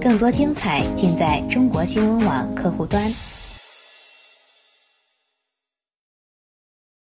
更多精彩尽在中国新闻网客户端。